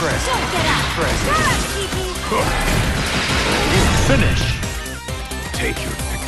Press. Don't get up. Press. Shut Kiki. Finish! Take your pick.